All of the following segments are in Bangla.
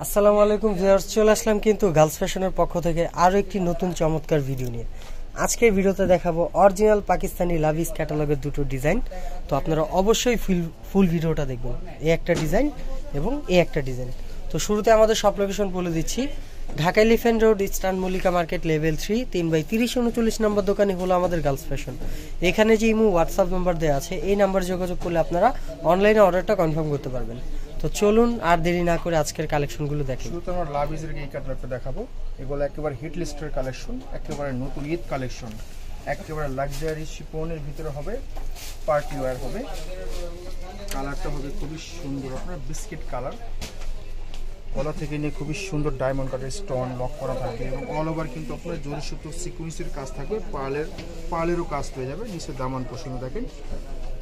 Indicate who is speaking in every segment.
Speaker 1: আসসালামু আলাইকুম ভিউয়ার্স, চলে আসলাম কিন্তু গার্লস ফ্যাশনের পক্ষ থেকে আরও একটি নতুন চমৎকার ভিডিও নিয়ে। আজকের ভিডিওতে দেখাবো অরিজিনাল পাকিস্তানি লাভিস ক্যাটালগের দুটো ডিজাইন। তো আপনারা অবশ্যই ফুল ফুল ভিডিওটা দেখবেন। এ একটা ডিজাইন এবং এ একটা ডিজাইন। তো শুরুতে আমাদের সব লোকেশন বলে দিচ্ছি। Dhaka elephant road eastern Mallika market level three তিন বাই তিরিশ, উনচল্লিশ নম্বর দোকানে হলো আমাদের গার্লস ফ্যাশন। এখানে যে ইমু হোয়াটসঅ্যাপ নাম্বার দেওয়া আছে, এই নাম্বারে যোগাযোগ করলে আপনারা অনলাইনে অর্ডারটা কনফার্ম করতে পারবেন। তো চলুন আর দেরি না করে আজকের কালেকশনগুলো দেখি।
Speaker 2: শুরুতে আমরা লাভিজের এই ক্যাটালগটা দেখাবো। এগুলো একেবারে হিট লিস্টের কালেকশন একেবারে নতুন ঈদ কালেকশন একেবারে লাক্সারি শিপনের ভিতরে হবে পার্টি ওয়্যার হবে। কালারটা হবে খুবই সুন্দর, আপনার বিস্কিট কালার গলা থেকে নিয়ে খুবই সুন্দর ডায়মন্ড কাটের স্টোন লক করা থাকবে এবং অল ওভার কিন্তু আপনার জরি সুতো সিকুয়েন্সের কাজ থাকবে পার্লের পার্লেরও কাজ পেয়ে যাবে, নিচে দামান পশনে দেখেন।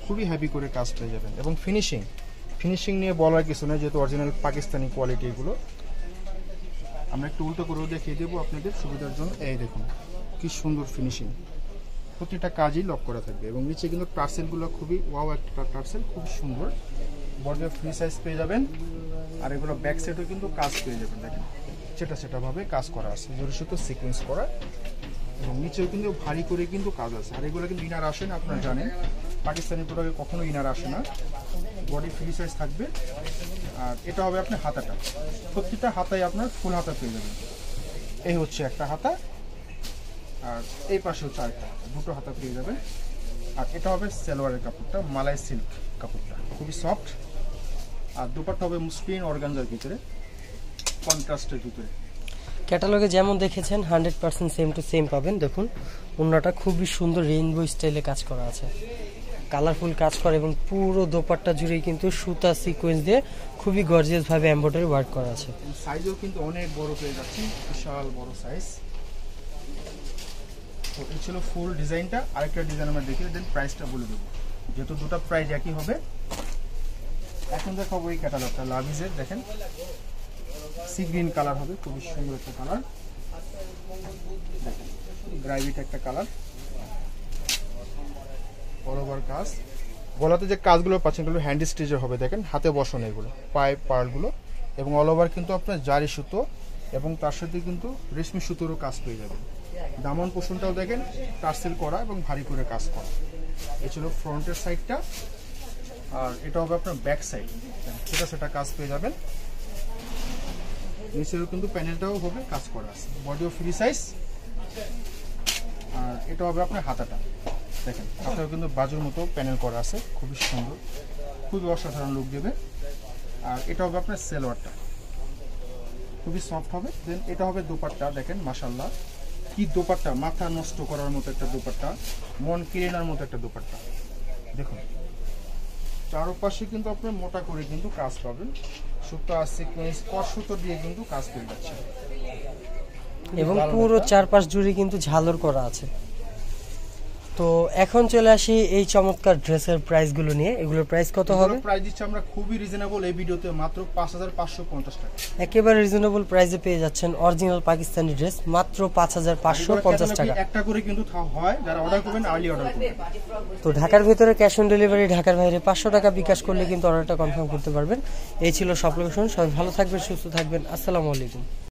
Speaker 2: খুবই হ্যাভি করে কাজ পেয়ে যাবেন। এবং ফিনিশিং ফিনিশিং নিয়ে বলার কিছু নেই, যেহেতু অরিজিনাল পাকিস্তানি কোয়ালিটি এগুলো। আমরা একটু উল্টো করেও দেখিয়ে দেবো আপনাদের সুবিধার জন্য। এই দেখুন, কি সুন্দর ফিনিশিং প্রতিটা কাজই লক করা থাকবে এবং নিচে কিন্তু টার্সেলগুলো খুবই ওয়াও একটা টার্সেল খুব সুন্দর। বড় ফ্রি সাইজ পেয়ে যাবেন। আর এগুলো ব্যাক সাইডেও কিন্তু কাজ পেয়ে যাবেন, দেখেন। সেটা সেটাভাবে কাজ করা আছে, জোরে সুতো সিকোয়েন্স করা। এবং নিচেও কিন্তু ভারী করে কিন্তু কাজ আছে। আর এগুলো কিন্তু ইনার আসে না, আপনারা জানেন। পাকিস্তানি প্রোডাক্টে কখনো ইনার আসে না। বডি ফ্রি সাইজ থাকবে। আর এটা হবে আপনার হাতাটা। প্রত্যেকটা হাতায় আপনার ফুল হাতা পেয়ে যাবেন। এই হচ্ছে একটা হাতা। আর এই পাশে হচ্ছে আরেকটা দুটো হাতা পেয়ে যাবেন। আর এটা হবে সালোয়ারের কাপড়টা, মালাই সিল্ক কাপড়টা। খুবই সফট আর দুপাট্টা হবে মুসলিন অর্গানজার ভিতরে, কন্ট্রাস্টের ভিতরে।
Speaker 1: ক্যাটালগে যেমন দেখেছেন, hundred percent same to same পাবেন। দেখুন অন্যটা খুবই সুন্দর রেইনবো স্টাইলে কাজ করা আছে। কালারফুল কাজ করা এবং পুরো দোপাট্টা জুড়েই কিন্তু সুতা সিকোয়েন্স দিয়ে খুবই গর্জিয়াস ভাবে এমব্রয়ডারি ওয়ার্ক করা আছে।
Speaker 2: সাইজও কিন্তু অনেক বড় পেয়ে যাচ্ছি, বিশাল বড় সাইজ তো এই ছিল ফুল ডিজাইনটা আরেকটা ডিজাইন আমরা দেখি দেন প্রাইসটা বলে দেবো। যেহেতু দুটো প্রাইস একই হবে, এখন দেখাবো এই ক্যাটালগটা লাভিজের, দেখেন। সি গ্রিন কালার হবে, খুবই সুন্দর একটা কালার দেখেন গ্রাইভিট একটা কালার ওভার কাজ গলাতে যে কাজগুলো পাচ্ছেন এগুলো হ্যান্ড স্টিচের হবে, দেখেন। হাতে বসানো এগুলো, পায়ে পার্লগুলো এবং অল ওভার কিন্তু আপনার জারি সুতো এবং তার সাথে কিন্তু রেশমি সুতোরও কাজ পেয়ে যাবেন। দামন পোষণটাও দেখেন, টার্সেল করা এবং ভারী করে কাজ করা। এ ছিল ফ্রন্টের সাইডটা আর এটা হবে আপনার ব্যাক সাইড সেটা সেটা কাজ পেয়ে যাবেন। নিচেও কিন্তু প্যানেলটাও হবে, কাজ করা আছে। বডিও ফ্রি সাইজ আর এটা হবে আপনার হাতাটা। দেখেন হাতাও কিন্তু বাজুর মতো প্যানেল করা আছে খুবই সুন্দর। খুবই অসাধারণ লুক দেবে। আর এটা হবে আপনার সেলোয়ারটা। খুবই সফট হবে। দেন এটা হবে দোপাট্টা দেখেন মাসাল্লাহ কি দোপাট্টা মাথা নষ্ট করার মতো একটা দোপাট্টা মন কেড়ে নেওয়ার মতো একটা দোপাট্টা। দেখুন চারপাশে কিন্তু আপনার মোটা করে কিন্তু কাজ পাবেন। সুতো সিকোয়েন্স সুতো দিয়ে কিন্তু কাজ করে যাচ্ছে
Speaker 1: এবং পুরো চারপাশ জুড়ে কিন্তু ঝালর করা আছে। তো এখন চলে আসি এই চমৎকার ড্রেসের প্রাইসগুলো নিয়ে। এগুলোর প্রাইস কত হবে?
Speaker 2: প্রাইস দিচ্ছি আমরা খুবই রিজনেবল এই ভিডিওতে মাত্র পাঁচ হাজার পাঁচশো পঞ্চাশ টাকা।
Speaker 1: একেবারে রিজনেবল প্রাইসে পেয়ে যাচ্ছেন অরিজিনাল পাকিস্তানি ড্রেস মাত্র পাঁচ হাজার পাঁচশো পঞ্চাশ টাকা।
Speaker 2: একটা করে কিন্তু হয় যারা অর্ডার করবেন আর্লি অর্ডার করবেন।
Speaker 1: তো ঢাকার ভিতরে ক্যাশ অন ডেলিভারি ঢাকার বাইরে পাঁচশো টাকা বিকাশ করলে কিন্তু অর্ডারটা কনফার্ম করতে পারবেন। এই ছিল সব লোকেশন সবাই ভালো থাকবেন সুস্থ থাকবেন। আসসালামু আলাইকুম।